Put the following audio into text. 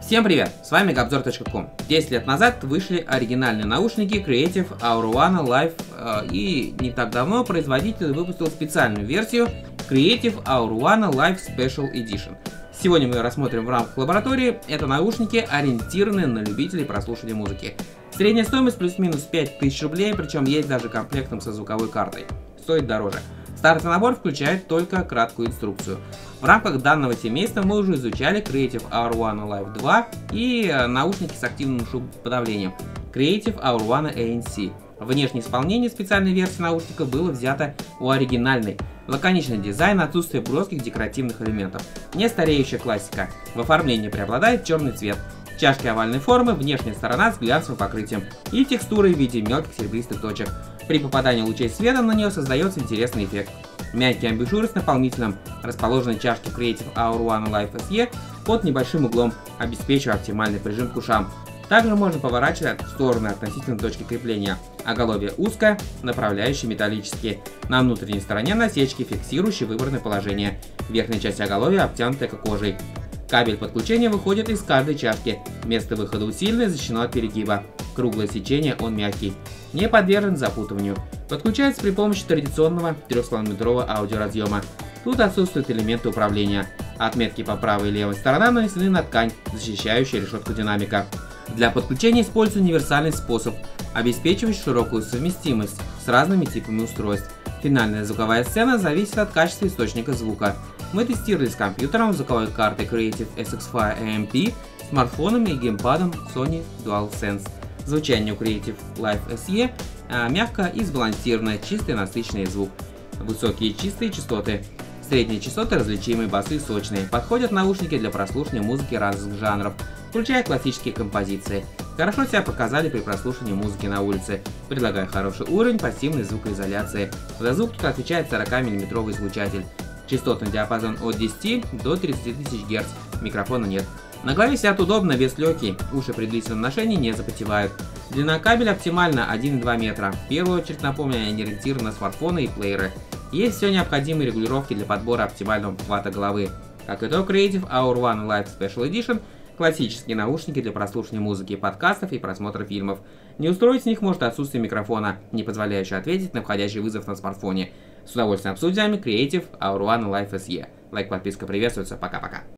Всем привет, с вами Габзор.ком. 10 лет назад вышли оригинальные наушники Creative Aura One Live э, и не так давно производитель выпустил специальную версию Creative Aura One Live Special Edition. Сегодня мы рассмотрим в рамках лаборатории. Это наушники, ориентированные на любителей прослушивания музыки. Средняя стоимость плюс-минус 5000 рублей, причем есть даже комплектом со звуковой картой. Стоит дороже. Стартовый набор включает только краткую инструкцию. В рамках данного семейства мы уже изучали Creative One Live 2 и э, наушники с активным шумоподавлением Creative One ANC. Внешнее исполнение специальной версии наушника было взято у оригинальной. Лаконичный дизайн, отсутствие броских декоративных элементов. Не стареющая классика. В оформлении преобладает черный цвет. Чашки овальной формы, внешняя сторона с глянцевым покрытием и текстурой в виде мелких серебристых точек. При попадании лучей света на нее создается интересный эффект. Мягкие амбушюры с наполнителем, расположенные чашки Creative Hour One Life SE под небольшим углом, обеспечивая оптимальный прижим к ушам. Также можно поворачивать в стороны относительно точки крепления. Оголовье узкое, направляющие металлические. На внутренней стороне насечки, фиксирующие выбранное положение. Верхняя часть оголовья обтянутая кожей. Кабель подключения выходит из каждой чашки. Место выхода усиленное защищено от перегиба. Круглое сечение, он мягкий. Не подвержен запутыванию. Подключается при помощи традиционного 3,5-метрового аудиоразъема. Тут отсутствуют элементы управления. Отметки по правой и левой сторонам нанесены на ткань, защищающую решетку динамика. Для подключения используется универсальный способ, обеспечивающий широкую совместимость с разными типами устройств. Финальная звуковая сцена зависит от качества источника звука. Мы тестировали с компьютером, звуковой картой Creative SX5 AMP, смартфонами и геймпадом Sony DualSense. Звучание у Creative Live SE а, мягко и сбалансированное, чистый насыщенный звук. Высокие чистые частоты. Средние частоты различимые, басы сочные. Подходят наушники для прослушивания музыки разных жанров, включая классические композиции. Хорошо себя показали при прослушивании музыки на улице, предлагая хороший уровень пассивной звукоизоляции. За звук тут отвечает 40 мм излучатель. Частотный диапазон от 10 до 30 тысяч Гц, микрофона нет. На голове сидят удобно, вес легкий, уши при длительном ношении не запотевают. Длина кабеля оптимальна 1,2 метра. В первую очередь напомню, они ориентированы на смартфоны и плееры. Есть все необходимые регулировки для подбора оптимального обхвата головы. Как итог, Creative Hour One Live Special Edition – классические наушники для прослушивания музыки, подкастов и просмотра фильмов. Не устроить с них может отсутствие микрофона, не позволяющий ответить на входящий вызов на смартфоне. С удовольствием обсудим Creative Hour One Live SE. Лайк, подписка приветствуется. Пока-пока.